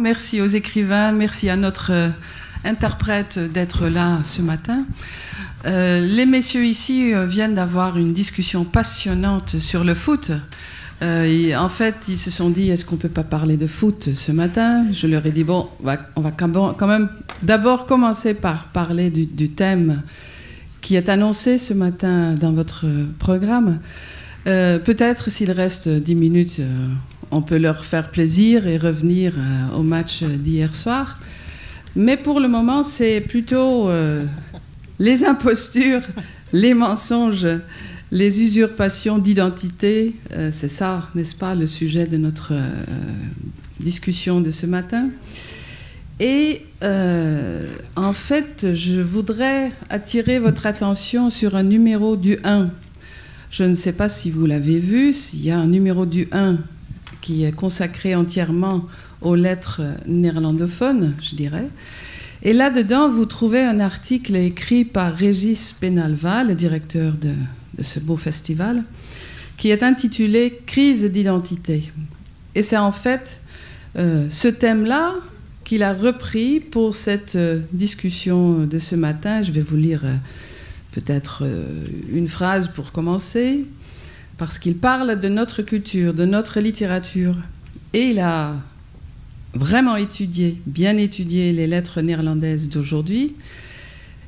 Merci aux écrivains, merci à notre euh, interprète d'être là ce matin. Euh, les messieurs ici euh, viennent d'avoir une discussion passionnante sur le foot. en fait, ils se sont dit, est-ce qu'on ne peut pas parler de foot ce matin? Je leur ai dit, bon, on va, quand même d'abord commencer par parler du, thème qui est annoncé ce matin dans votre programme. Peut-être s'il reste dix minutes, on peut leur faire plaisir et revenir euh, au match d'hier soir. Mais pour le moment, c'est plutôt euh, les impostures, les mensonges, les usurpations d'identité. Euh, c'est ça, n'est-ce pas, le sujet de notre discussion de ce matin. Et en fait, je voudrais attirer votre attention sur un numéro du 1. Je ne sais pas si vous l'avez vu, s'il y a un numéro du 1 qui est consacré entièrement aux lettres néerlandophones, je dirais. Et là-dedans, vous trouvez un article écrit par Régis Penalva, le directeur de, ce beau festival, qui est intitulé Crise d'identité. Et c'est en fait euh, ce thème-là qu'il a repris pour cette euh, discussion de ce matin. Je vais vous lire euh, peut-être une phrase pour commencer parce qu'il parle de notre culture, de notre littérature. Et il a vraiment étudié, bien étudié les lettres néerlandaises d'aujourd'hui.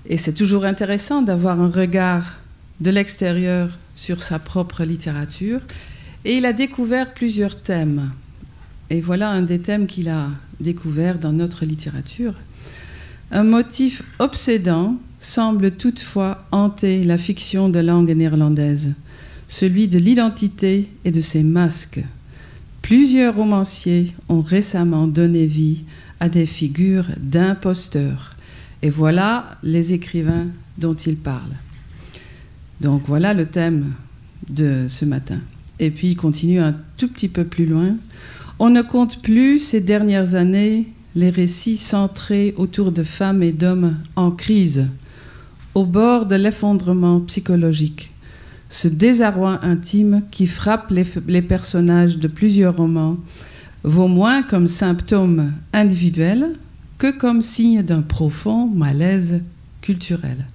Et c'est toujours intéressant d'avoir un regard de l'extérieur sur sa propre littérature. Et il a découvert plusieurs thèmes. Et voilà un des thèmes qu'il a découvert dans notre littérature. Un motif obsédant semble toutefois hanter la fiction de langue néerlandaise celui de l'identité et de ses masques. Plusieurs romanciers ont récemment donné vie à des figures d'imposteurs. Et voilà les écrivains dont il parle. Donc voilà le thème de ce matin. Et puis il continue un tout petit peu plus loin. On ne compte plus ces dernières années les récits centrés autour de femmes et d'hommes en crise, au bord de l'effondrement psychologique ce désarroi intime qui frappe les, personnages de plusieurs romans vaut moins comme symptôme individuel que comme signe d'un profond malaise culturel.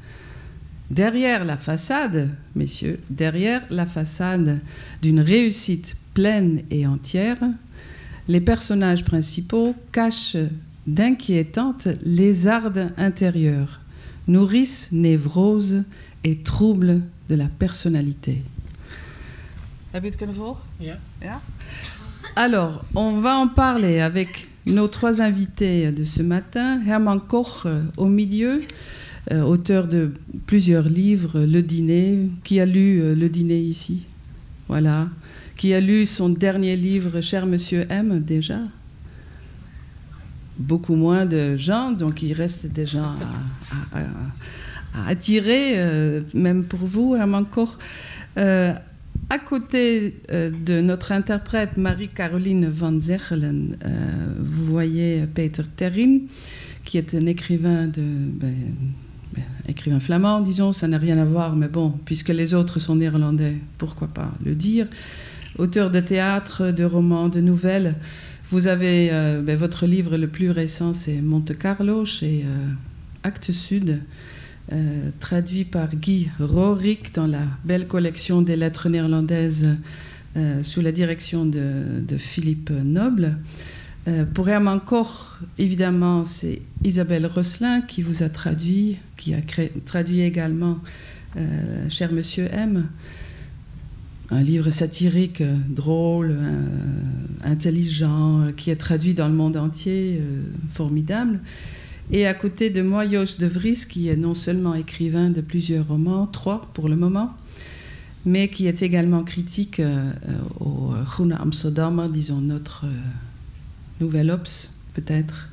Derrière la façade, messieurs, derrière la façade d'une réussite pleine et entière, les personnages principaux cachent d'inquiétantes lézardes intérieures, nourrissent névroses et troubles de la personnalité. Heb je het kunnen volgen? Ja. Alors, on va en parler avec nos trois invités de ce matin. Herman Koch euh, au milieu, euh, auteur de plusieurs livres, Le Dîner. Qui a lu euh, Le Dîner ici? Voilà. Qui a lu son dernier livre, Cher Monsieur M, déjà? Beaucoup moins de gens, donc il reste des gens à attirer, euh, même pour vous, Herman Koch. Euh, à côté euh, de notre interprète Marie-Caroline Van Zechelen, vous voyez Peter Terrin, qui est un écrivain de. Ben, ben, écrivain flamand, disons, ça n'a rien à voir, mais bon, puisque les autres sont néerlandais, pourquoi pas le dire. Auteur de théâtre, de romans, de nouvelles. Vous avez ben, votre livre le plus récent, c'est Monte Carlo chez Actes Sud. Euh, traduit par Guy Rorik dans la belle collection des lettres néerlandaises euh, sous la direction de, Philippe Noble. Euh, pour Hermann Koch, évidemment, c'est Isabelle Rosselin qui vous a traduit, qui a traduit également Cher Monsieur M, un livre satirique, drôle, intelligent, qui est traduit dans le monde entier, formidable. Et à côté de moi, Jos de Vries, qui est non seulement écrivain de plusieurs romans, trois pour le moment, mais qui est également critique euh, au Groene Amsterdammer, disons notre euh, Nouvel Ops, peut-être,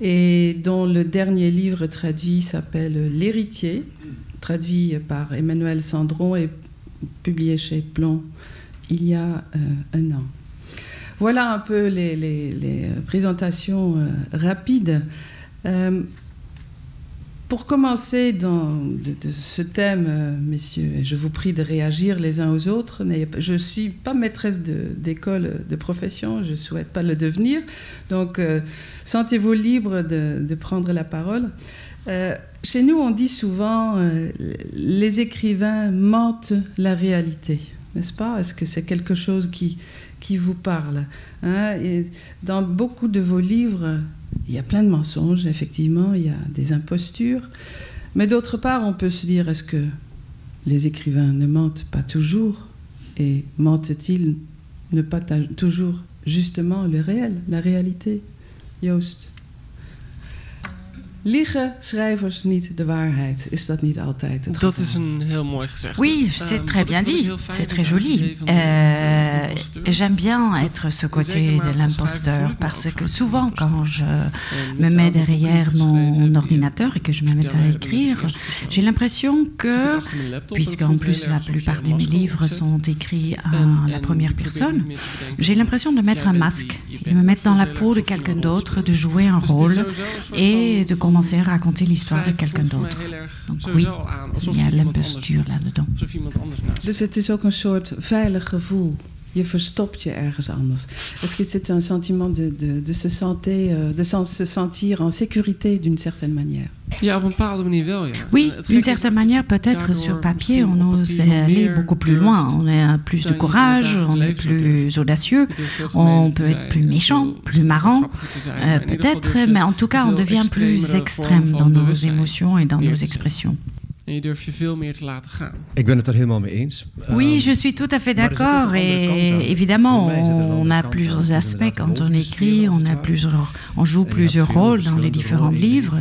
et dont le dernier livre traduit s'appelle L'héritier, traduit par Emmanuel Sandron et publié chez Plomb il y a euh, un an. Voilà un peu les, les présentations rapides. Euh, pour commencer dans de, ce thème, euh, messieurs, je vous prie de réagir les uns aux autres. Je ne suis pas maîtresse d'école de, profession, je ne souhaite pas le devenir. Donc, euh, sentez-vous libre de, prendre la parole. Euh, chez nous, on dit souvent les écrivains mentent la réalité, n'est-ce pas? Est-ce que c'est quelque chose qui, qui vous parle hein? Dans beaucoup de vos livres, il y a plein de mensonges, effectivement, il y a des impostures. Mais d'autre part, on peut se dire, est-ce que les écrivains ne mentent pas toujours? Et mentent-ils ne pas toujours justement le réel, la réalité? Liegen schrijvers niet de waarheid? Is dat niet altijd het Dat is een heel mooi gezegd. Oui, c'est très bien dit. C'est très joli. Euh, J'aime bien être ce côté de l'imposteur parce que souvent quand je me mets derrière mon ordinateur et que je me mets à écrire, j'ai l'impression que, puisqu'en plus la plupart de mes livres sont écrits à la première personne, j'ai l'impression de mettre un masque, de me mettre dans la peau de quelqu'un d'autre, de jouer un rôle et de commencer à raconter l'histoire de quelqu'un d'autre. Donc oui, il y a l'imposture là-dedans. Dus het is ook een soort veilig gevoel je verstopt je ergens anders. Est-ce que c'est un sentiment de, de, de, se sentir, euh, de se sentir en sécurité d'une certaine manière? Oui, d'une certaine manière, peut-être sur papier, on ose aller beaucoup plus loin. On a plus de courage, on est plus audacieux, on peut être plus méchant, plus marrant, euh, peut-être, mais en tout cas, on devient plus extrême dans nos émotions et dans nos expressions. En je durft je veel meer te laten gaan. Ik ben het er helemaal mee eens. Oui, je suis tout à fait d'accord. Et évidemment, on a plusieurs aspects quand on écrit. On, a plusieurs, on joue plusieurs rôles dans les différents livres.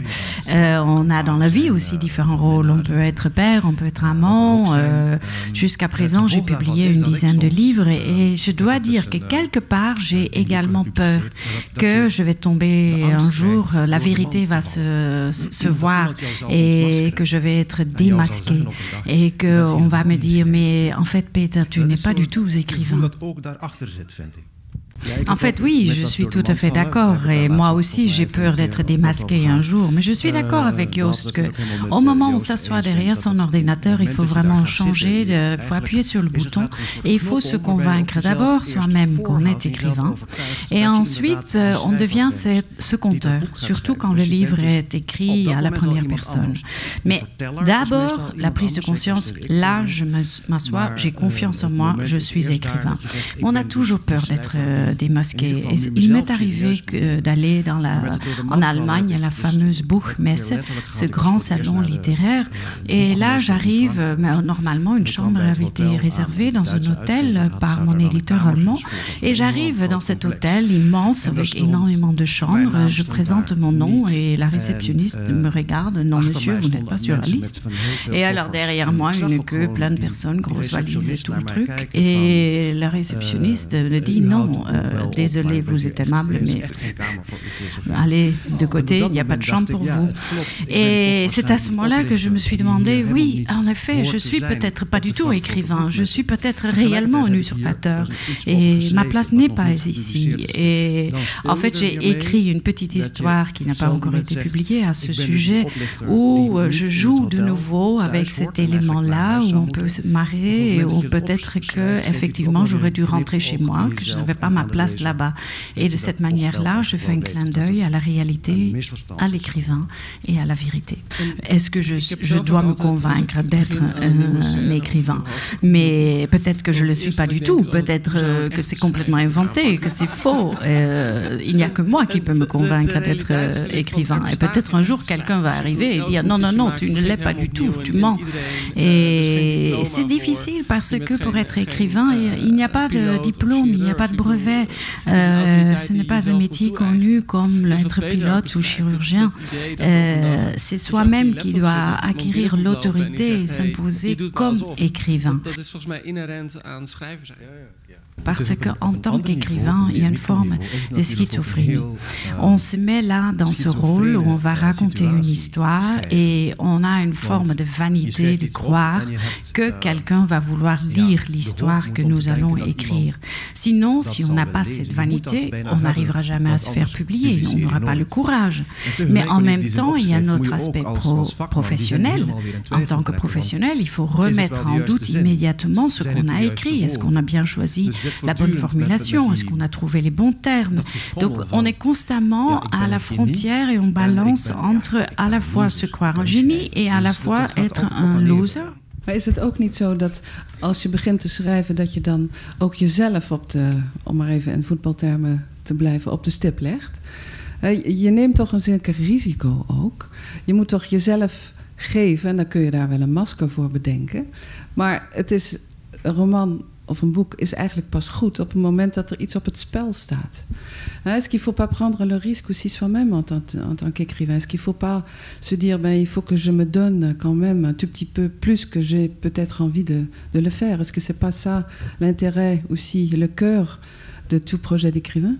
Euh, on a dans la vie aussi différents rôles. On peut être père, on peut être amant. Euh, Jusqu'à présent, j'ai publié une dizaine de livres. Et, je dois dire que quelque part, j'ai également peur que je vais tomber un jour, la vérité va se, se voir et que je vais être démasqué. Et qu'on va me dire, mais en fait, Peter, tu n'es pas du tout écrivain. En fait, oui, je suis tout à fait d'accord. Et moi aussi, j'ai peur d'être démasqué un jour. Mais je suis d'accord avec Joost que au moment où on s'assoit derrière son ordinateur, il faut vraiment changer, il faut appuyer sur le bouton et il faut se convaincre d'abord soi-même qu'on est écrivain. Et ensuite, on devient ce compteur, surtout quand le livre est écrit à la première personne. Mais d'abord, la prise de conscience, là, je m'assois, j'ai confiance en moi, je suis écrivain. On a toujours peur d'être démasqué. il m'est arrivé d'aller dans la, en Allemagne à la fameuse Buchmesse, ce grand salon littéraire. Et là, j'arrive, normalement, une chambre avait été réservée dans un hôtel par mon éditeur allemand. Et j'arrive dans cet hôtel immense avec énormément de chambres. Je présente mon nom et la réceptionniste me regarde. Non, monsieur, vous n'êtes pas sur la liste. Et alors, derrière moi, une queue, plein de personnes, grosse valise et tout le truc. Et la réceptionniste me dit non, euh, désolé, vous êtes aimable, mais allez de côté, il n'y a pas de chambre pour vous. Et c'est à ce moment-là que je me suis demandé, oui, en effet, je suis peut-être pas du tout écrivain, je suis peut-être réellement un usurpateur, et ma place n'est pas ici. Et en fait, j'ai écrit une petite histoire qui n'a pas encore été publiée à ce sujet, où je joue de nouveau avec cet élément-là, où on peut se marrer, et où peut-être que effectivement j'aurais dû rentrer chez moi, que je n'avais pas ma place là-bas. Et de cette manière-là, je fais un clin d'œil à la réalité, à l'écrivain et à la vérité. Est-ce que je, je, dois me convaincre d'être un, écrivain Mais peut-être que je ne le suis pas du tout. Peut-être euh, que c'est complètement inventé, que c'est faux. Euh, il n'y a que moi qui peux me convaincre d'être euh, écrivain. Et peut-être un jour, quelqu'un va arriver et dire non, non, non, tu ne l'es pas du tout, tu mens. Et c'est difficile parce que pour être écrivain, il n'y a pas de diplôme, il n'y a pas de brevet. Euh, ce n'est pas un métier connu comme être pilote ou chirurgien. Euh, c'est soi-même qui doit acquérir l'autorité et s'imposer comme écrivain. Parce qu'en tant qu'écrivain, il y a une forme de schizophrénie. On se met là dans ce rôle où on va raconter une histoire et on a une forme de vanité de croire que quelqu'un va vouloir lire l'histoire que nous allons écrire. Sinon, si on n'a pas cette vanité, on n'arrivera jamais à se faire publier, on n'aura pas le courage. Mais en même temps, il y a notre aspect professionnel. En tant que professionnel, il faut remettre en doute immédiatement ce qu'on a écrit. Est-ce qu'on a bien choisi la bonne formulation Est-ce qu'on a trouvé les bons termes Donc on est constamment à la frontière et on balance entre à la fois se croire un génie et à la fois être un loser. Maar is het ook niet zo dat als je begint te schrijven, dat je dan ook jezelf op de, om maar even in voetbaltermen te blijven, op de stip legt? Je neemt toch een zeker risico ook. Je moet toch jezelf geven, en dan kun je daar wel een masker voor bedenken. Maar het is een roman of een boek is pas goed op moment dat er iets op het spel. Est-ce qu'il faut pas prendre le risque aussi soi-même en tant, en tant qu'écrivain? Est-ce qu'il faut pas se dire ben il faut que je me donne quand même un tout petit peu plus que j'ai peut-être envie de, de le faire? Est-ce que c'est pas ça l'intérêt aussi, le cœur de tout projet d'écrivain?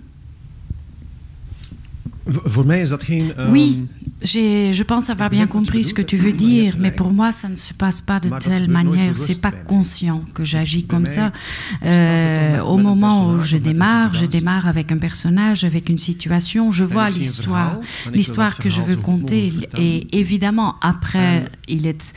Voor mij is dat geen. Um, oui, je pense avoir bien compris ce que tu veux dire, mais pour moi, ça ne se passe pas de telle manière. C'est pas conscient que j'agis comme ça. Euh, au moment où je démarre, je démarre avec un personnage, avec une situation. Je vois l'histoire, l'histoire que je veux conter. Et évidemment, après, il est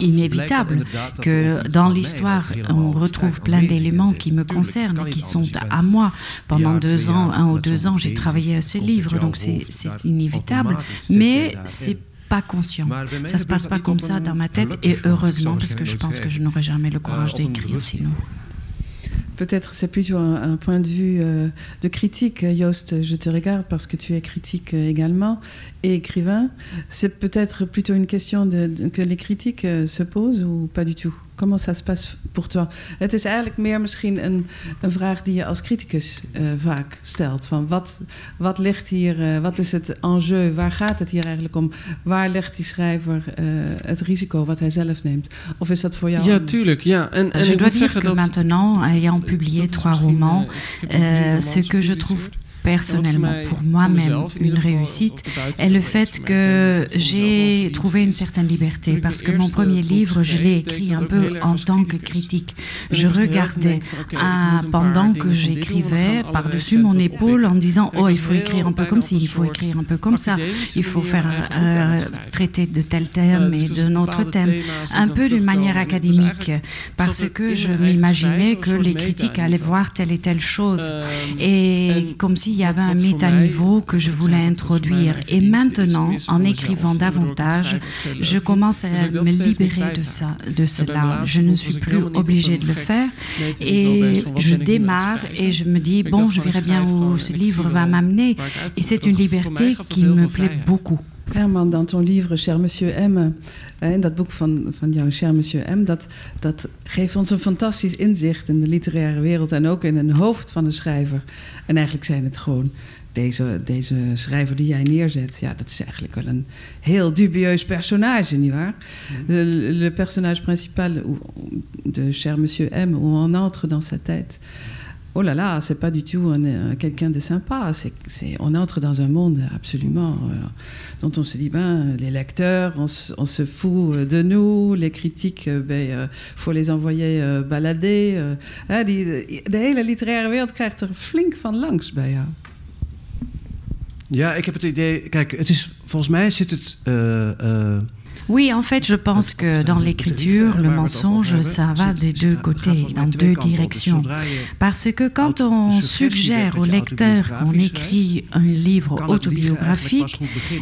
inévitable que dans l'histoire, on retrouve plein d'éléments qui me concernent, qui sont à moi. Pendant deux ans, un ou deux ans, j'ai travaillé à ce livre, donc c'est inévitable mais c'est pas conscient. Ça se passe pas comme ça dans ma tête et heureusement parce que je pense que je n'aurais jamais le courage d'écrire sinon. Peut-être c'est plutôt un, point de vue euh, de critique, Joost, je te regarde parce que tu es critique également et écrivain. C'est peut-être plutôt une question de, que les critiques euh, se posent ou pas du tout? Comment ça se passe pour toi? Het is eigenlijk meer misschien een, een vraag die je als criticus uh, vaak stelt. Van wat, wat ligt hier, uh, wat is het enjeu? Waar gaat het hier eigenlijk om? Waar legt die schrijver uh, het risico wat hij zelf neemt? Of is dat voor jou Ja, anders? tuurlijk. Ja. En, en je dois dire que maintenant, ayant publié trois romans, ce que je trouve personnellement, pour moi-même, une réussite est le fait que j'ai trouvé une certaine liberté. Parce que mon premier livre, je l'ai écrit un peu en tant que critique. Je regardais pendant que j'écrivais par-dessus mon épaule en disant Oh, il faut écrire un peu comme ci, il faut écrire un peu comme ça, il faut faire euh, traiter de tel thème et d'un autre thème, un peu d'une manière académique parce que je m'imaginais que les critiques allaient voir telle et telle chose et comme si y avait un méta-niveau que je voulais introduire. Et maintenant, en écrivant davantage, je commence à me libérer de, ça, de cela. Je ne suis plus obligée de le faire. Et je démarre et je me dis, bon, je verrai bien où ce livre va m'amener. Et c'est une liberté qui me plaît beaucoup. Herman, dans ton livre Cher Monsieur M, in dat boek van, van jou, Cher Monsieur M, dat, dat geeft ons een fantastisch inzicht in de literaire wereld en ook in een hoofd van de schrijver. En eigenlijk zijn het gewoon deze, deze schrijver die jij neerzet, ja, dat is eigenlijk wel een heel dubieus personage, nietwaar? Le, le personnage principal de Cher Monsieur M, où on entre dans sa tête. Oh là là, c'est pas du tout quelqu'un de sympa. On entre dans un monde absolument euh, dont on se dit, ben, les lecteurs, on, se fout de nous, les critiques, euh, ben, faut les envoyer balader. Uh, die, de hele literaire wereld krijgt er flink van langs bij jou. Ja, ik heb het idee, kijk, het is, volgens mij zit het. Oui, en fait, je pense que dans l'écriture, le mensonge, ça va des deux côtés, dans deux directions. Parce que quand on suggère au lecteur qu'on écrit un livre autobiographique,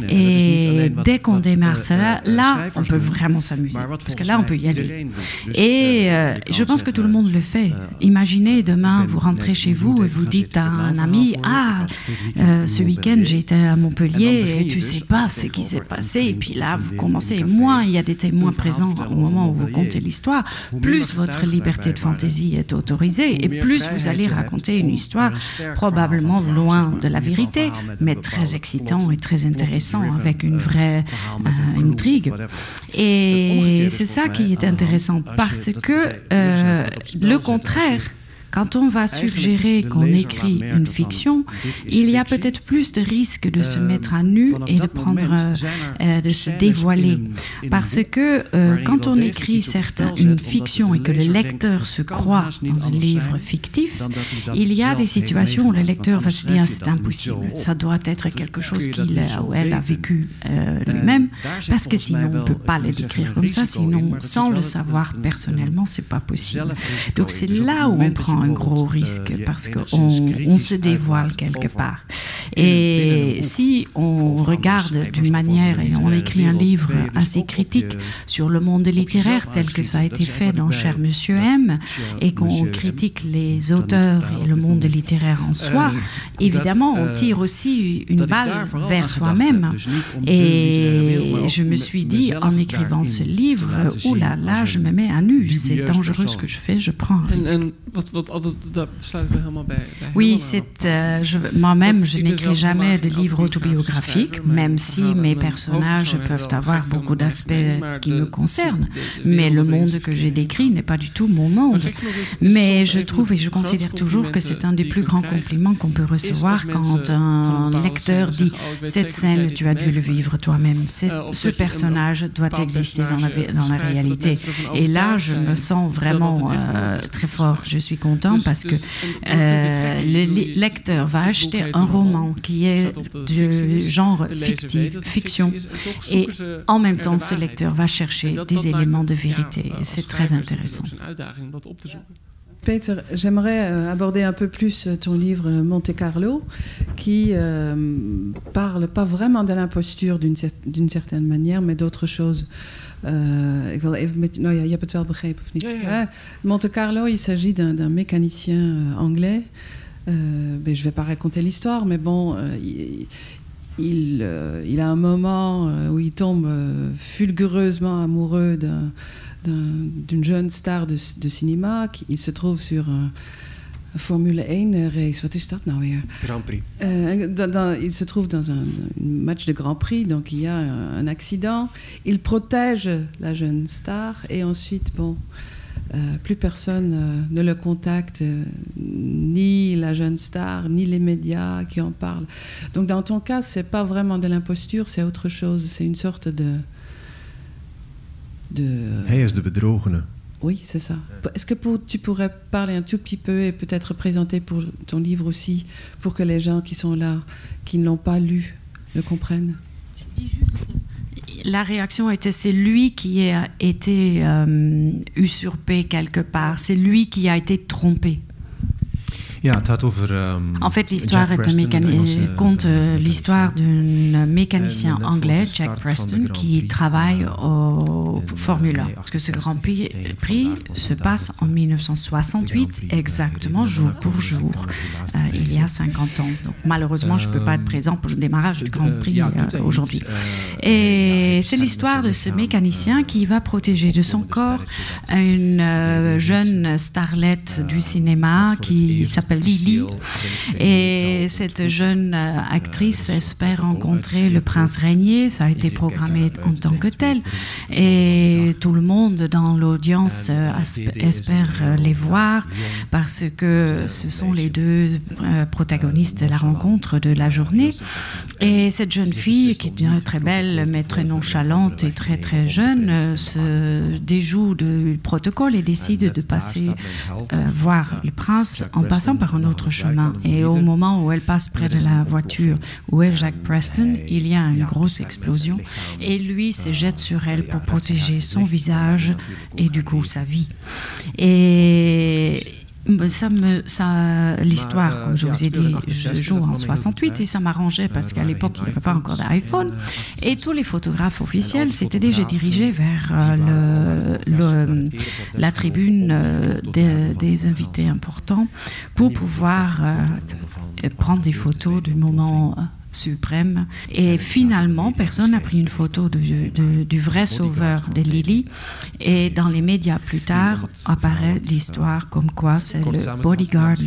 et dès qu'on démarre cela, là, on peut vraiment s'amuser. Parce que là, on peut y aller. Et euh, je pense que tout le monde le fait. Imaginez, demain, vous rentrez chez vous et vous dites à un ami, ah, euh, ce week-end, j'étais à Montpellier et tu sais pas ce qui s'est passé. Et puis là, vous commencez moins il y a des témoins présents au moment où vous contez l'histoire, plus votre liberté de fantaisie est autorisée et plus vous allez raconter une histoire probablement loin de la vérité, mais très excitant et très intéressant avec une vraie euh, intrigue. Et c'est ça qui est intéressant parce que euh, le contraire quand on va suggérer qu'on écrit une fiction, il y a peut-être plus de risques de se mettre à nu et de prendre, euh, de se dévoiler. Parce que euh, quand on écrit certes une fiction et que le lecteur se croit dans un livre fictif, il y a des situations où le lecteur va se dire c'est impossible, ça doit être quelque chose qu'il ou elle a vécu euh, lui-même, parce que sinon on ne peut pas le décrire comme ça, sinon sans le savoir personnellement, c'est pas possible. Donc c'est là où on prend un gros risque parce qu'on on se dévoile quelque part. Et si on regarde d'une manière et on écrit un livre assez critique sur le monde littéraire tel que ça a été fait dans Cher Monsieur M et qu'on critique les auteurs et le monde littéraire en soi, évidemment on tire aussi une balle vers soi-même. Et je me suis dit en écrivant ce livre, oula, là je me mets à nu, c'est dangereux ce que je fais, je prends un risque. Oui, c'est euh, moi-même, je n'écris jamais de livres autobiographiques, même si mes personnages peuvent avoir beaucoup d'aspects qui me concernent. Mais le monde que j'ai décrit n'est pas du tout mon monde. Mais je trouve et je considère toujours que c'est un des plus grands compliments qu'on peut recevoir quand un lecteur dit cette scène, tu as dû le vivre toi-même. Ce personnage doit exister dans la, dans la réalité. Et là, je me sens vraiment euh, très fort. Je suis content parce que euh, le lecteur va acheter un roman qui est du genre fictif, fiction, et en même temps, ce lecteur va chercher des éléments de vérité. C'est très intéressant. Peter, j'aimerais euh, aborder un peu plus ton livre Monte Carlo, qui euh, parle pas vraiment de l'imposture d'une certaine manière, mais d'autres choses. Uh, ik wil even met. Nou ja, je hebt het wel begrepen of niet? Ja, ja. Monte Carlo, il s'agit d'un mécanicien euh, anglais. Euh, ben, je ne vais pas raconter l'histoire, mais bon, euh, il, il, euh, il, a un moment où il tombe fulgureusement amoureux d'une jeune star de, de, cinéma. Il se trouve sur un Formule 1 race. Wat is dat nou weer? Grand Prix. Euh, dans, dans, il se trouve dans un, un, match de Grand Prix, donc il y a un, un, accident. Il protège la jeune star et ensuite, bon, euh, plus personne euh, ne le contacte, euh, ni la jeune star, ni les médias qui en parlent. Donc dans ton cas, c'est pas vraiment de l'imposture, c'est autre chose. C'est une sorte de. de Hij is de bedrogene. Oui, c'est ça. Est-ce que pour, tu pourrais parler un tout petit peu et peut-être présenter pour ton livre aussi, pour que les gens qui sont là, qui ne l'ont pas lu, le comprennent? Je dis juste la réaction était c'est lui qui a été euh, usurpé quelque part, c'est lui qui a été trompé. Ja, het gaat over. Um, en fait, l'histoire est un mécanicien, compte euh, l'histoire d'un mécanicien anglais, Jack Preston, qui travaille au Formule 1. Parce que ce Grand Prix, prix se passe en 1968, exactement jour pour jour, euh, il y a 50 ans. Donc malheureusement, je ne peux pas être présent pour le démarrage du Grand Prix euh, aujourd'hui. Et c'est l'histoire de ce mécanicien qui va protéger de son corps une euh, jeune starlette du cinéma qui s'appelle Lily. Et cette jeune euh, actrice espère rencontrer le prince régnier. Ça a été programmé en tant que tel. Et tout le monde dans l'audience euh, espère euh, les voir parce que ce sont les deux protagonistes de la rencontre de la journée. Et cette jeune fille, qui est très belle, mais très nonchalante et très très jeune, se déjoue du protocole et décide de passer voir le prince en passant par un autre chemin. Et au moment où elle passe près de la voiture où est Jack Preston, il y a une grosse explosion et lui se jette sur elle pour protéger son visage et du coup sa vie. Et ça me, ça, l'histoire, comme je vous ai dit, je joue en 68 et ça m'arrangeait parce qu'à l'époque, il n'y avait pas encore d'iPhone. Et tous les photographes officiels s'étaient déjà dirigés vers euh, le, le, la tribune euh, des, des, invités importants pour pouvoir euh, prendre des photos du moment suprême. Et finalement, personne n'a pris une photo du vrai sauveur de Lily. Et dans les médias plus tard apparaît l'histoire comme quoi c'est le bodyguard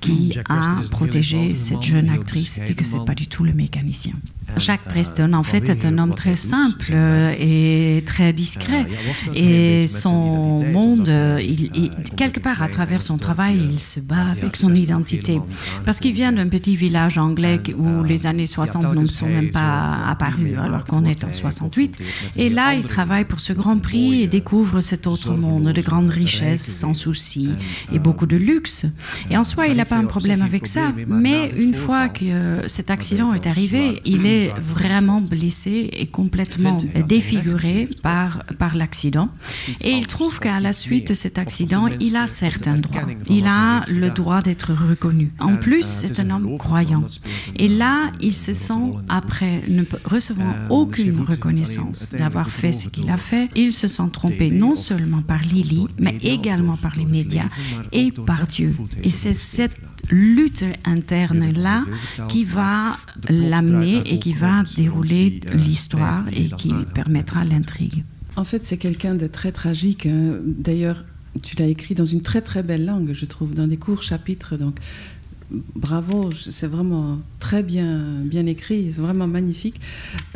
qui a protégé cette jeune actrice et que c'est pas du tout le mécanicien. Jacques Preston, en fait, est un homme très simple et très discret. Et son monde, il, quelque part à travers son travail, il se bat avec son identité. Parce qu'il vient d'un petit village anglais où les années 60 ne sont même pas apparues, alors qu'on est en 68. Et là, il travaille pour ce grand prix et découvre cet autre monde de grandes richesses, sans souci et beaucoup de luxe. Et en soi, il n'a pas un problème avec ça. Mais une fois que cet accident est arrivé, il est vraiment blessé et complètement défiguré par, par l'accident. Et il trouve qu'à la suite de cet accident, il a certains droits. Il a le droit d'être reconnu. En plus, c'est un homme croyant. Et là, il se sent, après ne recevant aucune reconnaissance d'avoir fait ce qu'il a fait, il se sent trompé non seulement par Lily, mais également par les médias et par Dieu. Et c'est cette lutte interne-là qui va l'amener et qui va dérouler l'histoire et qui permettra l'intrigue. En fait, c'est quelqu'un de très tragique. Hein. D'ailleurs, tu l'as écrit dans une très très belle langue, je trouve, dans des courts chapitres. Donc, bravo, c'est vraiment très bien, bien écrit, vraiment magnifique.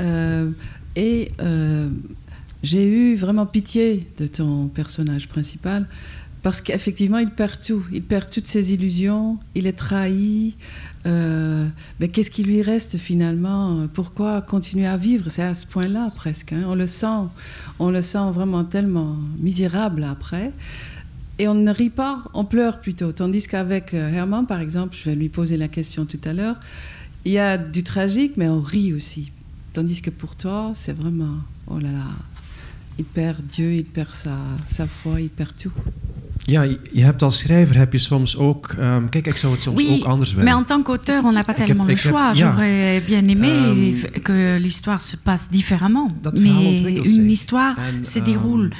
Euh, et euh, j'ai eu vraiment pitié de ton personnage principal parce qu'effectivement, il perd tout. Il perd toutes ses illusions, il est trahi. Euh, mais qu'est-ce qui lui reste finalement? Pourquoi continuer à vivre? C'est à ce point-là presque. Hein. On le sent, on le sent vraiment tellement misérable après. Et on ne rit pas, on pleure plutôt. Tandis qu'avec euh, Herman, par exemple, je vais lui poser la question tout à l'heure, il y a du tragique, mais on rit aussi. Tandis que pour toi, c'est vraiment, oh là là, il perd Dieu, il perd sa, sa foi, il perd tout. Ja, je hebt als schrijver heb je soms ook. Um, kijk, ik zou het soms oui, ook anders willen. Mais en tant qu'auteur, on n'a pas tellement le choix. J'aurais bien aimé um, que l'histoire se passe différemment. Mais une histoire se déroule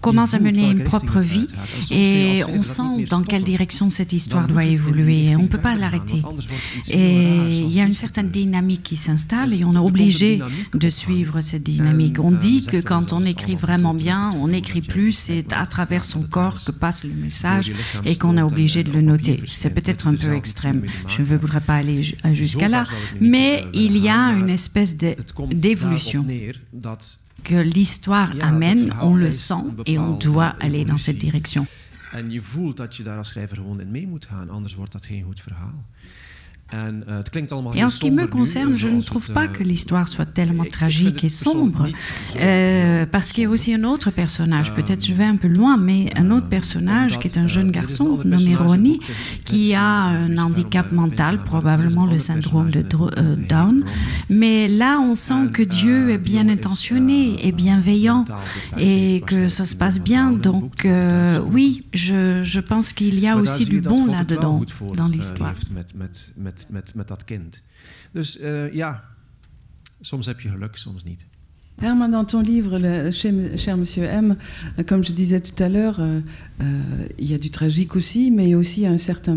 commence à mener une propre vie et on sent dans quelle direction cette histoire doit évoluer. On ne peut pas l'arrêter. Et il y a une certaine dynamique qui s'installe et on est obligé de suivre cette dynamique. On dit que quand on écrit vraiment bien, on écrit plus, c'est à travers son corps que passe le message et qu'on est obligé de le noter. C'est peut-être un peu extrême. Je ne voudrais pas aller jusqu'à là, mais il y a une espèce d'évolution que l'histoire amène, on le sent et on doit aller dans cette direction. En je voelt dat je daar als schrijver gewoon in mee moet gaan, anders wordt dat geen goed verhaal. Et en ce qui me concerne, je ne trouve pas que l'histoire soit tellement tragique et sombre, euh, parce qu'il y a aussi un autre personnage, peut-être je vais un peu loin, mais un autre personnage qui est un jeune garçon nommé Ronnie, qui a un handicap mental, probablement le syndrome de euh, Down. Mais là, on sent que Dieu est bien intentionné et bienveillant et que ça se passe bien. Donc euh, oui, je, je pense qu'il y a aussi du bon là-dedans, dans l'histoire. Met, met, dat kind. Dus uh, ja, soms heb je geluk, soms niet. Herman, dans ton livre, le, cher, Monsieur M, comme je disais tout à l'heure, euh, euh, il y a du tragique aussi, mais aussi un certain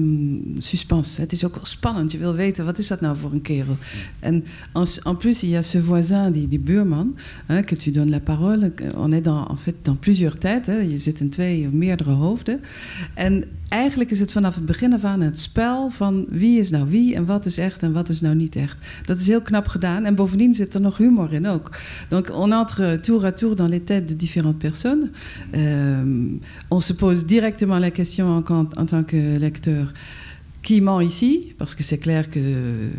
suspense. Het is ook spannend, je wil weten, wat is dat nou voor een kerel? En en, en plus, il y a ce voisin, die, die buurman, hein, que tu donnes la parole. On est dans, en fait dans plusieurs têtes, hein, je zit in twee of meerdere hoofden. En eigenlijk is het vanaf het begin af aan het spel van wie is nou wie en wat is echt en wat is nou niet echt. Dat is heel knap gedaan en bovendien zit er nog humor in ook. Donc on entre tour à tour dans les têtes de différentes personnes. Euh, on se pose directement la question en, tant que lecteur qui ment ici, parce que c'est clair que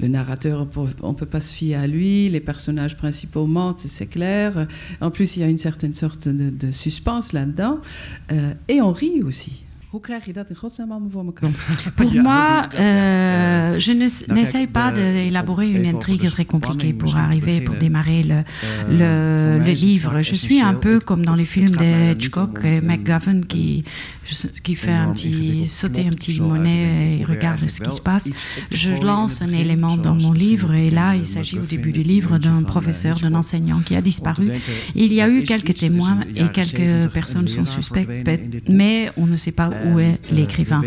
le narrateur, on ne peut pas se fier à lui, les personnages principaux mentent, c'est clair. En plus, il y a une certaine sorte de, de suspense là-dedans. Euh, et on rit aussi. Pour moi, euh, je n'essaye pas d'élaborer une intrigue très compliquée pour arriver, pour démarrer le, le, le, livre. Je suis un peu comme dans les films de Hitchcock et McGovern qui, qui fait un petit, sauter un petit monnaie et regarde ce qui se passe. Je lance un élément dans mon livre et là, il s'agit au début du livre d'un professeur, d'un enseignant qui a disparu. Il y a eu quelques témoins et quelques personnes sont suspectes, mais on ne sait pas où est l'écrivain.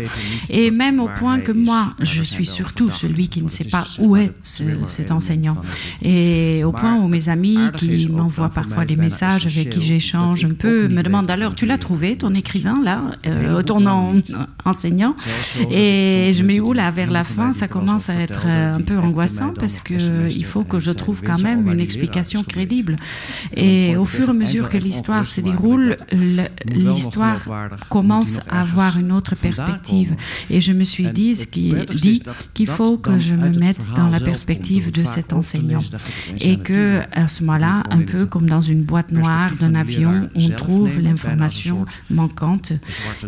Et même au point que moi, je suis surtout celui qui ne sait pas où est cet enseignant. Et au point où mes amis qui m'envoient parfois des messages avec qui j'échange un peu me demandent alors, tu l'as trouvé, ton écrivain, là, euh, ton enseignant? Et je me dis, là, vers la fin, ça commence à être euh, un peu angoissant parce qu'il faut que je trouve quand même une explication crédible. Et au fur et à mesure que l'histoire se déroule, l'histoire commence à avoir une autre perspective. Et je me suis dit, dit qu'il faut que je me mette dans la perspective de cet enseignant. Et que, à ce moment-là, un peu comme dans une boîte noire d'un avion, on trouve l'information manquante.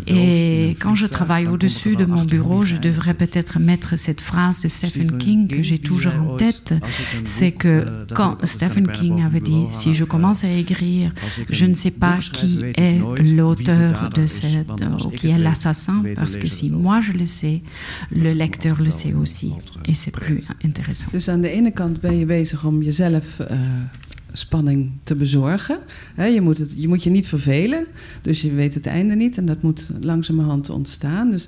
Et quand je travaille au-dessus de mon bureau, je devrais peut-être mettre cette phrase de Stephen King que j'ai toujours en tête. C'est que quand Stephen King avait dit, si je commence à écrire, je ne sais pas qui est l'auteur de cette, ou qui est l'assassin, parce que si moi je le sais, le lecteur le sait aussi. Et c'est plus intéressant. Dus aan de ene kant ben je bezig om jezelf uh, spanning te bezorgen. je, moet het, je moet je niet vervelen, dus je weet het einde niet en dat moet langzamerhand ontstaan. Dus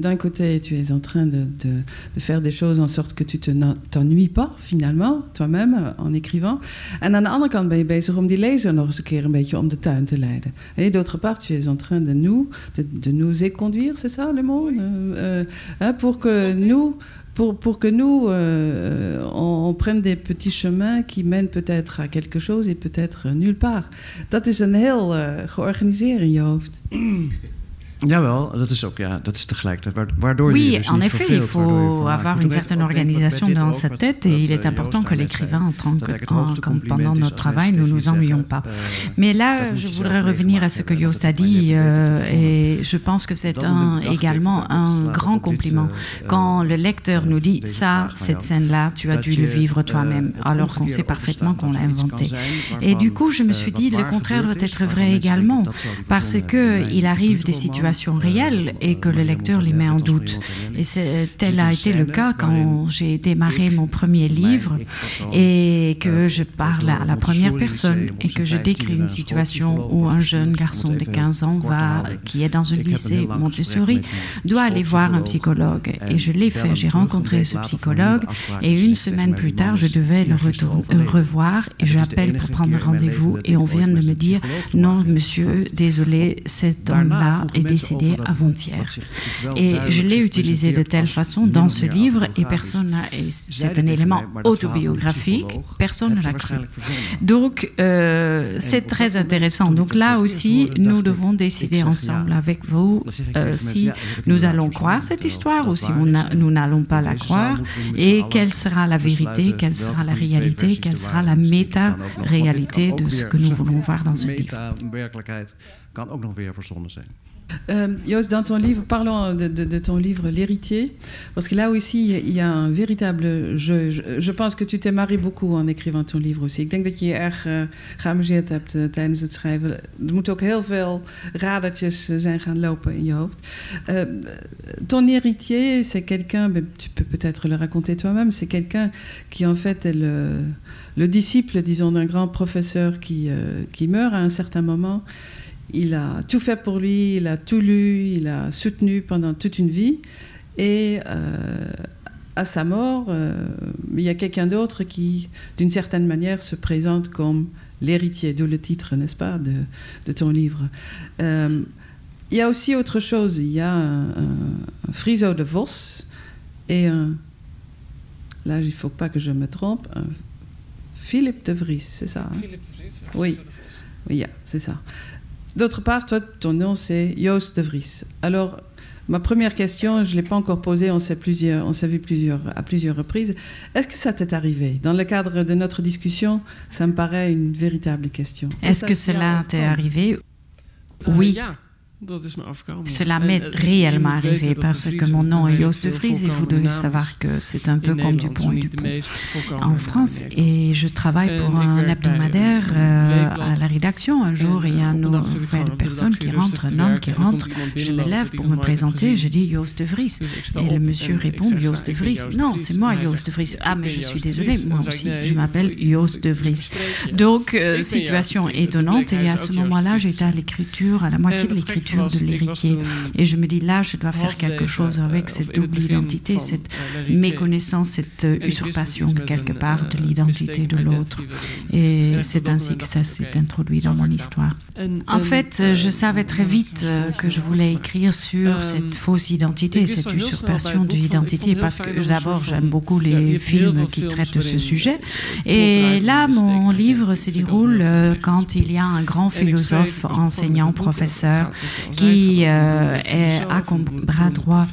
d'un côté, tu es en train de, de, de, faire des choses en sorte que tu te t'ennuies pas finalement, toi-même, euh, en écrivant. En aan de andere kant ben je bezig om die lezer nog eens een keer een beetje om de tuin te leiden. Et d'autre part, tu es en train de nous, de, de nous éconduire, c'est ça le mot euh, euh, Pour que nous pour, que nous, euh, on, prenne des petits chemins qui mènent peut-être à quelque chose et peut-être nulle part. Dat is een heel uh, georganiseerd in je hoofd. Jawel, dat is ook, ja, dat is tegelijkertijd waardoor oui, dus en effet, il faut avoir une certaine organisation dans sa tête et il est important que l'écrivain, en tant que, en, comme pendant notre travail, nous nous ennuyons pas. Mais là, je voudrais revenir à ce que Joost a dit euh, et je pense que c'est un, également un grand compliment quand le lecteur nous dit ça, cette scène-là, tu as dû le vivre toi-même, alors qu'on sait parfaitement qu'on l'a inventé. Et du coup, je me suis dit, le contraire doit être vrai également, parce que il arrive des situations réelles et que le lecteur les met en doute. Et tel a été le cas quand j'ai démarré mon premier livre et que je parle à la première personne et que je décris une situation où un jeune garçon de 15 ans qui est dans un lycée Montessori doit aller voir un psychologue. Et je l'ai fait, j'ai rencontré ce psychologue et une semaine plus tard, je devais le revoir et j'appelle pour prendre rendez-vous et on vient de me dire non, monsieur, désolé, cet homme-là est décédé décédé avant-hier. Et je l'ai utilisé de telle façon dans ce livre et personne n'a. C'est un élément autobiographique, personne ne l'a cru. Donc, euh, c'est très intéressant. Donc là aussi, nous devons décider ensemble avec vous euh, si nous allons croire cette histoire ou si nous n'allons pas la croire. et quelle sera la vérité, quelle sera la réalité, quelle sera la méta-réalité de ce que nous voulons voir dans ce livre. Euh, Joost, dans ton livre, parlons de, de, de ton livre L'héritier, parce que là aussi, il y a un véritable jeu. Je, je pense que tu t'es marié beaucoup en écrivant ton livre aussi. Ik denk dat je je erg uh, geamuseerd hebt uh, tijdens het schrijven. Er moeten ook heel veel radertjes uh, zijn gaan lopen in je hoofd. ton héritier, c'est quelqu'un, tu peux peut-être le raconter toi-même, c'est quelqu'un qui en fait est le, le disciple, disons, d'un grand professeur qui, qui meurt à un certain moment. Il a tout fait pour lui, il a tout lu, il a soutenu pendant toute une vie. Et euh, à sa mort, euh, il y a quelqu'un d'autre qui, d'une certaine manière, se présente comme l'héritier, d'où le titre, n'est-ce pas, de, de, ton livre. Euh, il y a aussi autre chose. Il y a un, un, un friso de Vos et un. Là, il ne faut pas que je me trompe. Un Philippe de Vries, c'est ça hein? Philippe de Vries, Oui, oui, c'est ça. D'autre part, toi, ton nom, c'est Joost de Vries. Alors, ma première question, je ne l'ai pas encore posée, on s'est, plusieurs, on s'est vu plusieurs, à plusieurs reprises. Est-ce que ça t'est arrivé? Dans le cadre de notre discussion, ça me paraît une véritable question. Est-ce que cela t'est arrivé? Oui. Yeah. Cela m'est réellement arrivé parce que mon nom est Joost de Vries et vous devez savoir que c'est un peu comme du pont et du pont en France. Et je travaille pour un hebdomadaire euh, à la rédaction. Un jour, il y a une nouvelle personne qui rentre, un homme qui rentre. Je me lève pour me présenter. Je dis Joost de Vries. Et le monsieur répond Joost de Vries. Non, c'est moi, Joost de Vries. Ah, mais je suis désolé, moi aussi, je m'appelle Joost de Vries. Donc, euh, situation étonnante. Et à ce moment-là, j'étais à l'écriture, à la moitié de l'écriture de l'héritier. Et je me dis là, je dois faire quelque chose avec cette double identité, cette méconnaissance, cette usurpation quelque part de l'identité de l'autre. Et c'est ainsi que ça s'est introduit dans mon histoire. En fait, je savais très vite que je voulais écrire sur cette fausse identité, cette usurpation de l'identité, parce que d'abord, j'aime beaucoup les films qui traitent de ce sujet. Et là, mon livre se déroule quand il y a un grand philosophe, enseignant, professeur, qui euh, est à bras droit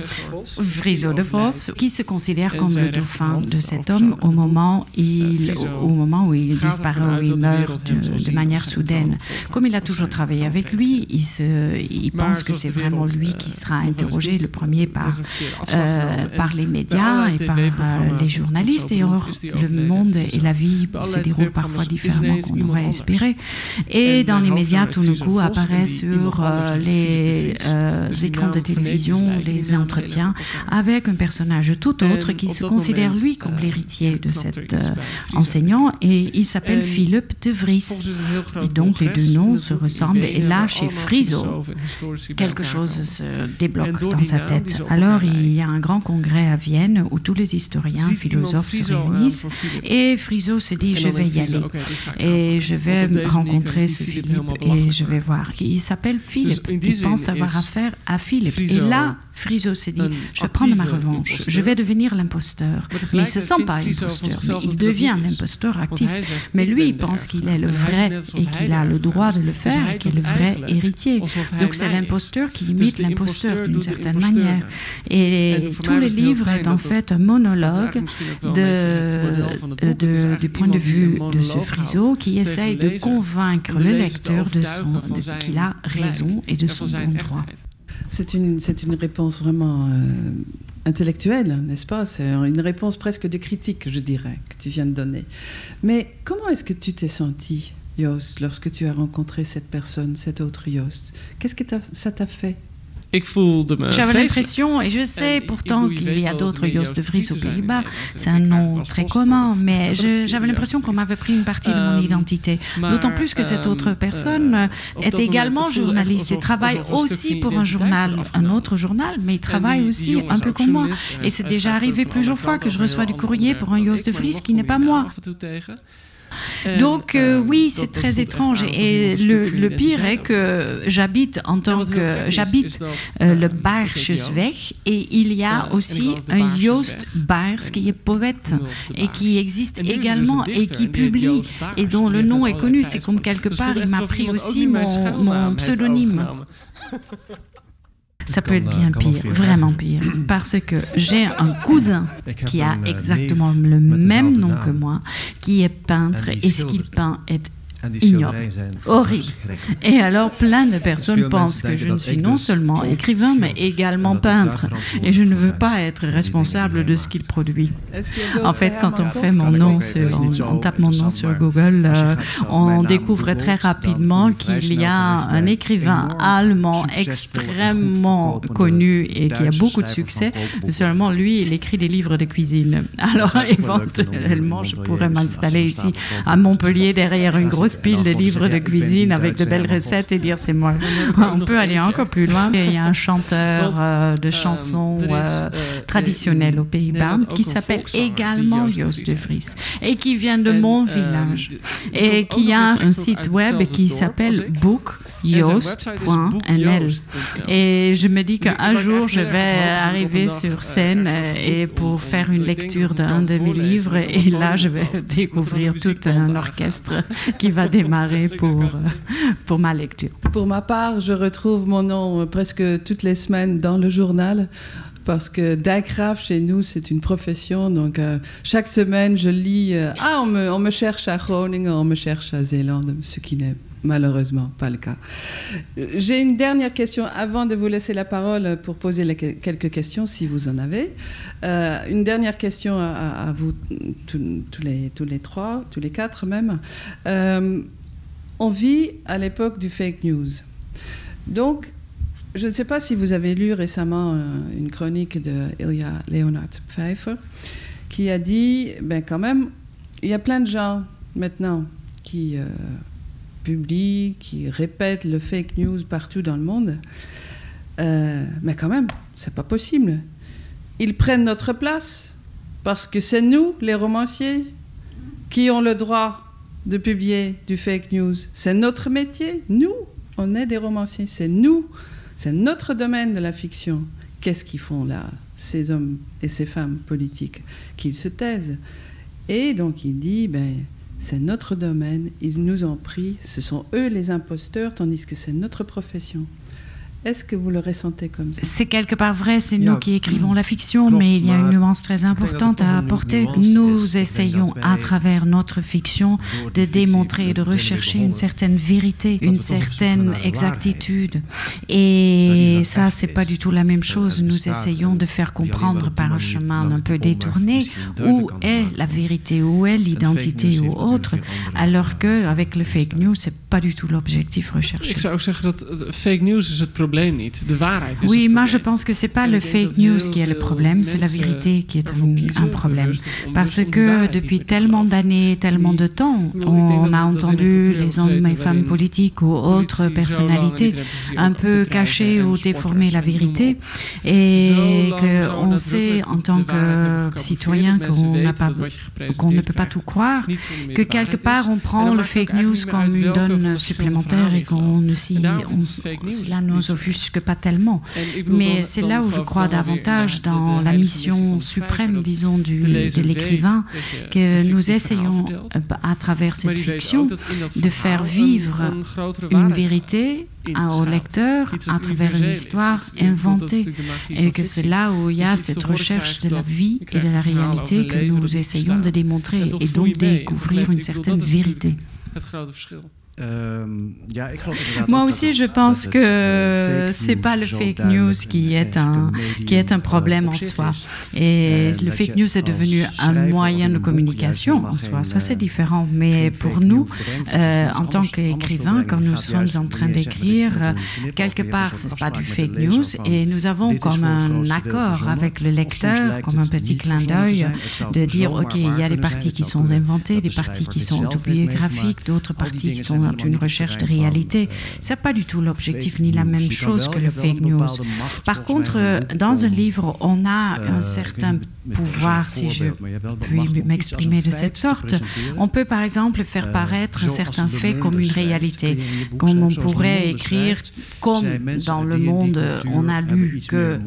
Friso de Vos, qui se considère comme le dauphin de cet homme au moment, il, au moment où il disparaît, où il meurt de, de manière soudaine. Comme il a toujours travaillé avec lui, il, se, il pense que c'est vraiment lui qui sera interrogé le premier par, euh, par les médias et par euh, les journalistes. Et or, le monde et la vie se déroulent parfois différemment. qu'on aurait espéré. Et dans les médias, tout d'un coup, apparaît sur euh, les euh, écrans de télévision les entretiens avec un personnage tout autre qui se considère lui comme l'héritier de cet euh, enseignant. Et il s'appelle Philippe de Vries. Et donc les deux noms se et là, chez Friso, quelque chose se débloque dans sa tête. Alors il y a un grand congrès à Vienne où tous les historiens, philosophes se réunissent et Friso se dit je vais y aller. Et je vais rencontrer ce Philippe et je vais voir. Il s'appelle Philippe. Il pense avoir affaire à Philippe. Et là, Friso s'est dit, je vais prendre ma revanche, je vais devenir l'imposteur. Mais il ne se sent pas imposteur, mais il devient l'imposteur actif. Mais lui, il pense qu'il est le vrai et qu'il a le droit de le faire et qu'il est le vrai héritier. Donc c'est l'imposteur qui imite l'imposteur d'une certaine manière. Et tous les livres est en fait un monologue de, de, du point de vue de ce Friso qui essaye de convaincre le lecteur de son, qu'il a raison et de son bon droit. C'est une, une réponse vraiment euh, intellectuelle, n'est-ce pas? C'est une réponse presque de critique, je dirais, que tu viens de donner. Mais comment est-ce que tu t'es senti, Yost, lorsque tu as rencontré cette personne, cet autre Yost Qu'est-ce que ça t'a fait? J'avais l'impression, et je sais pourtant qu'il y a d'autres Jos de Vries aux Pays-Bas, c'est un nom très commun, mais j'avais l'impression qu'on m'avait pris une partie de mon identité. D'autant plus que cette autre personne est également journaliste et travaille aussi pour un journal, un autre journal, mais il travaille aussi un peu comme moi. Et c'est déjà arrivé plusieurs fois que je reçois du courrier pour un Jos de Vries qui n'est pas moi. Donc euh, oui, c'est très étrange. Et le, pire est que j'habite en tant que j'habite euh, le Baersjesweg et il y a aussi un Joost Baers qui est poète et qui existe également et qui publie et dont le nom est connu. C'est comme quelque part il m'a pris aussi mon, mon pseudonyme. Ça peut être bien pire, vraiment pire, parce que j'ai un cousin qui a exactement le même nom que moi, qui est peintre, et ce qu'il peint est ignoble, horrible. Et alors plein de personnes pensent que je ne suis non seulement écrivain, mais également peintre. Et je ne veux pas être responsable de ce qu'il produit. En fait, quand on fait mon nom, sur, on, tape mon nom sur Google, euh, on découvre très rapidement qu'il y a un écrivain allemand extrêmement connu et qui a beaucoup de succès. Seulement, lui, il écrit des livres de cuisine. Alors, éventuellement, je pourrais m'installer ici à Montpellier derrière une grosse pile de livres de cuisine avec de belles recettes et dire c'est moi. On peut aller encore plus loin. Il y a un chanteur euh, de chansons euh, traditionnelles aux Pays-Bas qui s'appelle également Joost de Vries et qui vient de mon village et qui a un site web qui s'appelle bookjoost.nl. Et je me dis qu'un jour je vais arriver sur scène et pour faire une lecture d'un de mes livres et là je vais découvrir tout un orchestre qui va démarrer pour, euh, pour ma lecture. Pour ma part, je retrouve mon nom euh, presque toutes les semaines dans le journal parce que dijkgraaf chez nous, c'est une profession. Donc, euh, chaque semaine, je lis Ah, on me, on me, cherche à Groningen, on me cherche à Zéland, ce qui n'est malheureusement pas le cas. J'ai une dernière question avant de vous laisser la parole pour poser quelques questions, si vous en avez. une dernière question à, vous, tous, les, trois, tous les quatre même. on vit à l'époque du fake news. Donc, je ne sais pas si vous avez lu récemment euh, une chronique de Ilya Leonard Pfeiffer qui a dit, ben quand même, il y a plein de gens maintenant qui euh, qui répètent le fake news partout dans le monde. Euh, mais quand même, c'est pas possible. Ils prennent notre place parce que c'est nous, les romanciers, qui ont le droit de publier du fake news. C'est notre métier. Nous, on est des romanciers. C'est nous. C'est notre domaine de la fiction. Qu'est-ce qu'ils font là, ces hommes et ces femmes politiques? Qu'ils se taisent. Et donc il dit, ben, c'est notre domaine, ils nous ont pris, ce sont eux les imposteurs, tandis que c'est notre profession. Est-ce que vous le ressentez comme ça? C'est quelque part vrai, c'est nous qui écrivons la fiction, mais il y a une nuance très importante à apporter. Nous essayons à travers notre fiction de démontrer et de rechercher une certaine vérité, une certaine exactitude. Et ça, c'est pas du tout la même chose. Nous essayons de faire comprendre par un chemin un peu détourné où est la vérité, où est l'identité ou autre, alors que avec le fake news, c'est pas du tout l'objectif recherché. Ik zou ook zeggen dat fake news is het probleem oui, moi je pense que c'est pas le fake news qui est le problème, c'est la vérité qui est un, problème. Parce que depuis tellement d'années, tellement de temps, on a entendu les hommes et femmes politiques ou autres personnalités un peu cacher ou déformer la vérité et qu'on sait en tant que citoyen qu'on ne peut pas tout croire, que quelque part on prend le fake news comme une donne supplémentaire et qu'on ne s'y, cela nous que pas tellement. Mais c'est là où je crois davantage dans la mission suprême, disons, du, de l'écrivain, que nous essayons, à travers cette fiction, de faire vivre une vérité au lecteur à travers une histoire inventée. Et que c'est là où il y a cette recherche de la vie et de la réalité que nous essayons de démontrer et donc découvrir une certaine vérité. Euh, Moi aussi, je pense que c'est pas le fake news qui est un qui est un problème en soi. Et le fake news est devenu un moyen de communication en soi. Ça, c'est différent. Mais pour nous, euh, en tant qu'écrivains, quand nous sommes en train d'écrire, quelque part, c'est pas du fake news. Et nous avons comme un accord avec le lecteur, comme un petit clin d'œil, de dire ok, il y a des parties qui sont inventées, des parties qui sont autobiographiques, d'autres parties qui sont une recherche de réalité. C'est pas du tout l'objectif ni la même chose que le fake news. Par contre, dans un livre, on a un certain pouvoir, si je puis m'exprimer de cette sorte. On peut par exemple faire paraître un certain fait comme une réalité, comme on pourrait écrire, comme dans le monde, on a lu que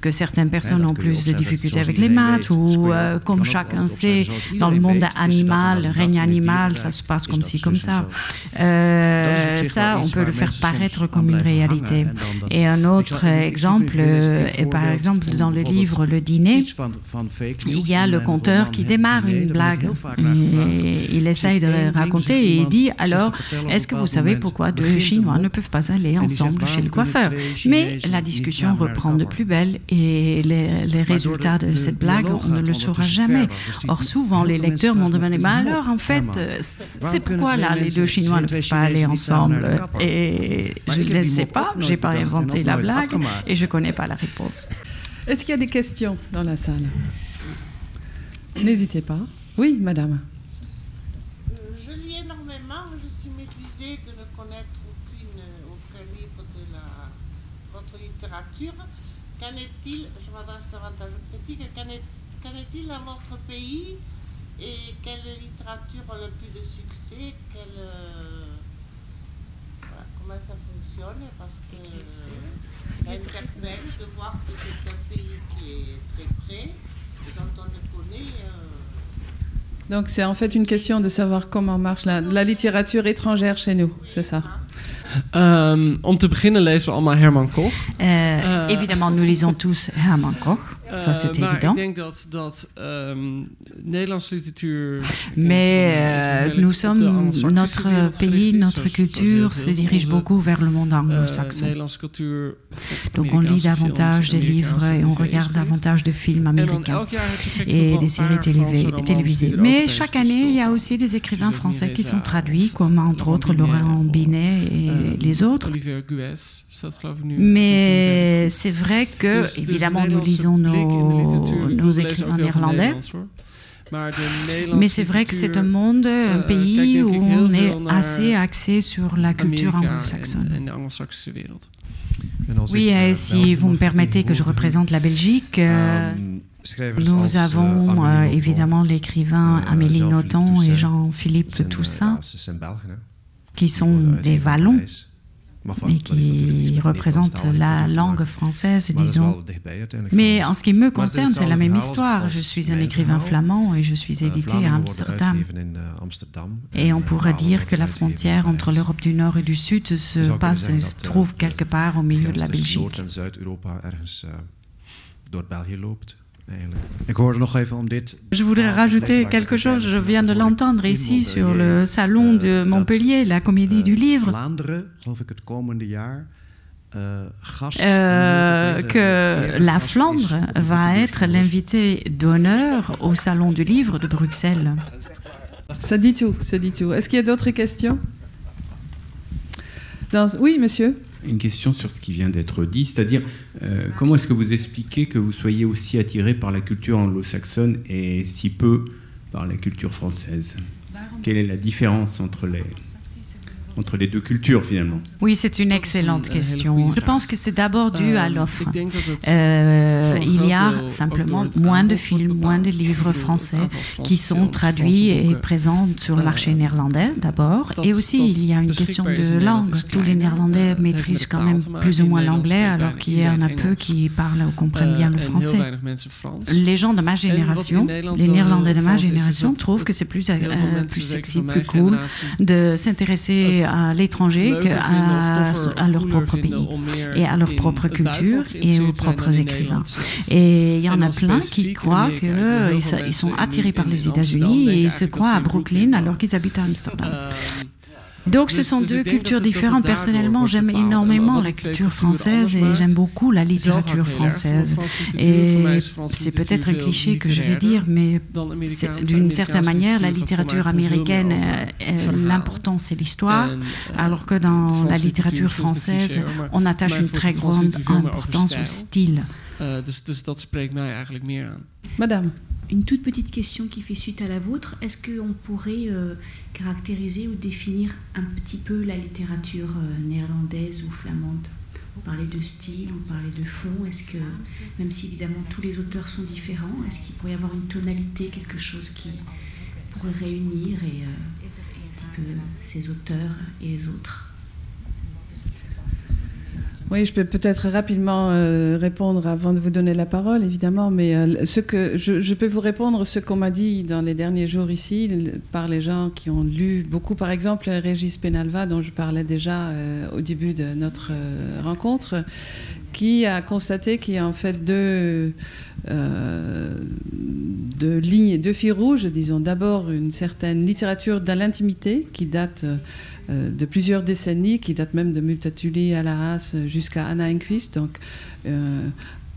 que certaines personnes ont plus de difficultés avec les maths, ou comme chacun sait, dans le monde animal, le règne animal, ça se passe comme ci, comme ça. Euh, ça, on peut le faire paraître comme une réalité. Et un autre exemple est par exemple dans le livre Le Dîner, il y a le conteur qui démarre une blague. Et il essaye de raconter et il dit alors, est-ce que vous savez pourquoi deux Chinois ne peuvent pas aller ensemble chez le coiffeur? Mais la discussion reprend de plus belle et les, les résultats de cette blague, on ne le saura jamais. Or, souvent, les lecteurs m'ont demandé, mais alors, en fait, c'est pourquoi là, les deux Chinois ne peuvent pas aller ensemble Et je ne le sais pas, je n'ai pas inventé la blague et je ne connais pas la réponse. Est-ce qu'il y a des questions dans la salle? N'hésitez pas. Oui, madame. Je lis énormément, je suis médusée de ne connaître aucune, aucun livre de la, votre littérature. Qu'en est-il, je m'adresse davantage aux critiques, qu'en est-il dans votre pays? Et quelle littérature a le plus de succès quelle, voilà, Comment ça fonctionne Parce que ça interpelle de voir que c'est un pays qui est très près et dont on ne connaît. Euh... Donc c'est en fait une question de savoir comment marche la, la littérature étrangère chez nous, c'est ça Um, om te beginnen lezen we allemaal Herman Koch. Uh, uh, évidemment, nous lisons tous Herman Koch. Ça, c'est évident. ik denk dat, dat um, Nederlandse literatuur... Mais nous sommes, notre pays, notre culture se dirige beaucoup vers le monde anglo-saxon. Donc on lit davantage des livres et on regarde davantage de films américains et des séries télévisées. Mais chaque année, il y a aussi des écrivains français qui sont traduits, comme entre autres Laurent Binet et les autres. Mais c'est vrai que, évidemment, nous lisons nos, nos écrivains néerlandais. Mais c'est vrai que c'est un monde, un pays où on est assez axé sur la culture anglo-saxonne. Oui, et si vous me permettez que je représente la Belgique, euh, nous avons euh, évidemment l'écrivain Amélie Nothomb et Jean-Philippe Toussaint, qui sont des Wallons et qui représente la langue française, disons. Mais en ce qui me concerne, c'est la même histoire. Je suis un écrivain flamand et je suis édité à Amsterdam. Et on pourrait dire que la frontière entre l'Europe du Nord et du Sud se passe, se trouve quelque part au milieu de la Belgique. Je voudrais rajouter quelque chose. Je viens de l'entendre ici sur le salon de Montpellier, la comédie du livre. Euh, que la Flandre va être l'invité d'honneur au Salon du Livre de Bruxelles. Ça dit tout, ça dit tout. Est-ce qu'il y a d'autres questions? Oui, monsieur une question sur ce qui vient d'être dit, c'est-à-dire euh, comment est-ce que vous expliquez que vous soyez aussi attiré par la culture anglo-saxonne et si peu par la culture française? Quelle est la différence entre les, entre les deux cultures finalement? Oui, c'est une excellente question. Je pense que c'est d'abord dû à l'offre. Euh, a simplement moins de films, moins de livres français qui sont traduits et présents sur le marché néerlandais d'abord. Et aussi, il y a une question de langue. Tous les Néerlandais maîtrisent quand même plus ou moins l'anglais, alors qu'il y en a peu qui parlent ou comprennent bien le français. Les gens de ma génération, les Néerlandais de ma génération, trouvent que c'est plus, euh, plus sexy, plus cool de s'intéresser à l'étranger qu'à à leur propre pays et à leur propre culture et aux propres écrivains. Et il y en a plein qui croient qu'ils sont attirés par les États-Unis et ils se croient à Brooklyn alors qu'ils habitent à Amsterdam. Donc ce sont deux cultures différentes. Personnellement, j'aime énormément la culture française et j'aime beaucoup la littérature française. Et c'est peut-être un cliché que je vais dire, mais d'une certaine manière, la littérature américaine, euh, euh, l'important c'est l'histoire, alors que dans la littérature française, on attache une très grande importance au style. Madame. Une toute petite question qui fait suite à la vôtre. Est-ce qu'on pourrait euh, caractériser ou définir un petit peu la littérature euh, néerlandaise ou flamande? On parlait de style, on parlait de fond. Est-ce que, même si évidemment tous les auteurs sont différents, est-ce qu'il pourrait y avoir une tonalité, quelque chose qui pourrait réunir et, euh, un petit peu ces auteurs et les autres? Oui, je peux peut-être rapidement euh, répondre avant de vous donner la parole, évidemment, mais euh, ce que je, peux vous répondre ce qu'on m'a dit dans les derniers jours ici par les gens qui ont lu beaucoup, par exemple, Régis Penalva, dont je parlais déjà euh, au début de notre rencontre, qui a constaté qu'il y a en fait deux, deux lignes, deux fils rouges, disons. D'abord, une certaine littérature de l'intimité qui date de plusieurs décennies, qui datent même de Multatuli à la race jusqu'à Anna Enquist. Donc, euh,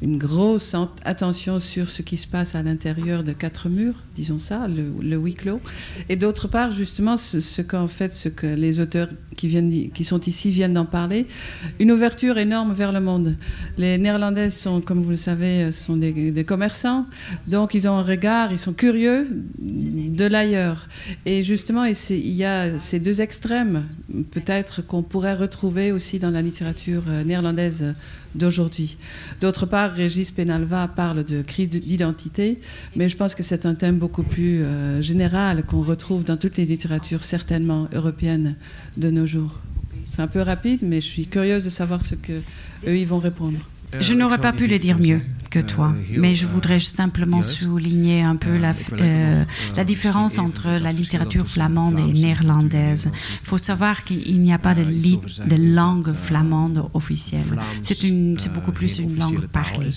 une grosse attention sur ce qui se passe à l'intérieur de quatre murs, disons ça, le, huis clos. Et d'autre part, justement, ce, qu'en fait, ce que les auteurs qui, sont ici viennent d'en parler, une ouverture énorme vers le monde. Les Néerlandais sont, comme vous le savez, sont des, des commerçants, donc ils ont un regard, ils sont curieux de l'ailleurs. Et justement, il y a ces deux extrêmes, peut-être qu'on pourrait retrouver aussi dans la littérature euh, néerlandaise d'aujourd'hui. D'autre part, Régis Penalva parle de crise d'identité, mais je pense que c'est un thème beaucoup plus euh, général qu'on retrouve dans toutes les littératures certainement européennes de nos jours. C'est un peu rapide, mais je suis curieuse de savoir ce que eux ils vont répondre. Je n'aurais pas pu le dire mieux que toi, mais je voudrais simplement souligner un peu la, euh, la différence entre la littérature flamande et néerlandaise. Il faut savoir qu'il n'y a pas de, de langue flamande officielle. C'est beaucoup plus une langue parlée.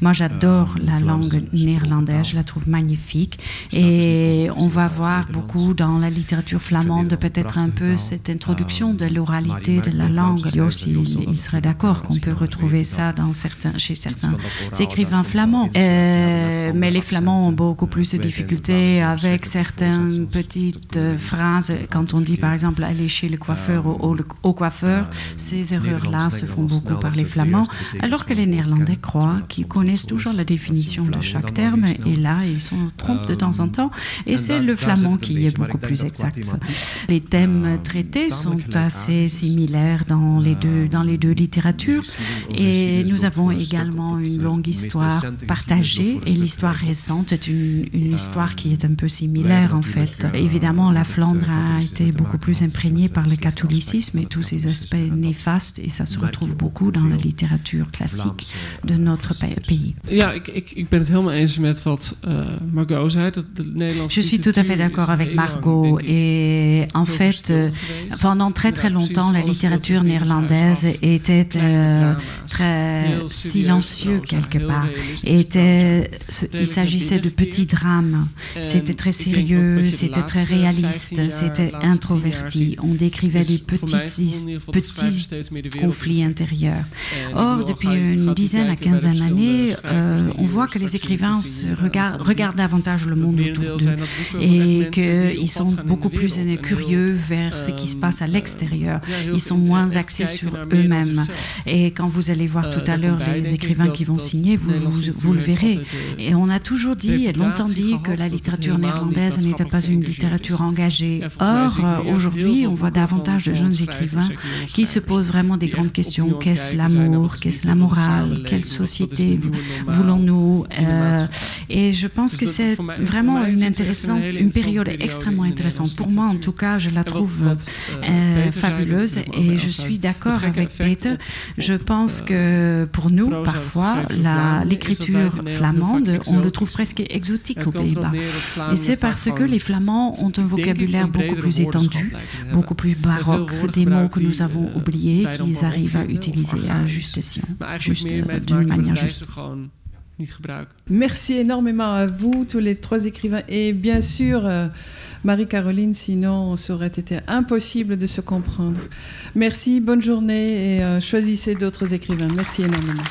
Moi, j'adore la langue néerlandaise, je la trouve magnifique. Et on va voir beaucoup dans la littérature flamande peut-être un peu cette introduction de l'oralité de la langue. aussi, il serait d'accord qu'on peut retrouver ça dans certains, chez certains écrivains écrivains flamands. Euh, mais les Flamands ont beaucoup plus de difficultés avec certaines petites euh, phrases. Quand on dit par exemple aller chez le coiffeur ou au, coiffeur, ces erreurs-là se font beaucoup par les Flamands, alors que les Néerlandais croient qu'ils connaissent toujours la définition de chaque terme et là ils se trompent de temps en temps. Et c'est le flamand qui est beaucoup plus exact. Les thèmes traités sont assez similaires dans les deux, dans les deux littératures et nous avons également une longue histoire partagée et l'histoire récente est une, une, histoire qui est un peu similaire en fait. Évidemment, la Flandre a été beaucoup plus imprégnée par le catholicisme et tous ces aspects néfastes et ça se retrouve beaucoup dans la littérature classique de notre pays. Ben uh, Nederlandse Je suis tout à fait d'accord avec Margot et en fait, euh, pendant très très longtemps, la littérature néerlandaise était euh, très silencieux quelque part. Était, il s'agissait de petits drames. C'était très sérieux, c'était très réaliste, c'était introverti. On décrivait des petits, petits conflits intérieurs. Or, depuis une dizaine à quinzaine d'années, euh, on voit que les écrivains se regardent, regardent davantage le monde autour d'eux et qu'ils sont beaucoup plus curieux vers ce qui se passe à l'extérieur. Ils sont moins axés sur eux-mêmes. Et quand vous allez voir tout à l'heure les écrivains qui vont signer, vous, vous, le verrez. Et on a toujours dit, et longtemps dit, que la littérature néerlandaise n'était pas une littérature engagée. Or, aujourd'hui, on voit davantage de jeunes écrivains qui se posent vraiment des grandes questions. Qu'est-ce l'amour? Qu'est-ce la morale Quelle société voulons-nous? euh, Et je pense que c'est vraiment une, intéressante, une période extrêmement intéressante. Pour moi, en tout cas, je la trouve euh, fabuleuse et je suis d'accord avec Peter. Je pense que pour nous, parfois, l'écriture flamande, on le trouve presque exotique aux Pays-Bas. Et c'est parce que les Flamands ont un vocabulaire beaucoup plus étendu, beaucoup plus baroque, des mots que nous avons oubliés, qu'ils arrivent à utiliser à justesse, juste euh, d'une manière juste. Merci énormément à vous, tous les trois écrivains. Et bien sûr, euh, Marie-Caroline, sinon, ça aurait été impossible de se comprendre. Merci, bonne journée et euh, choisissez d'autres écrivains. Merci énormément.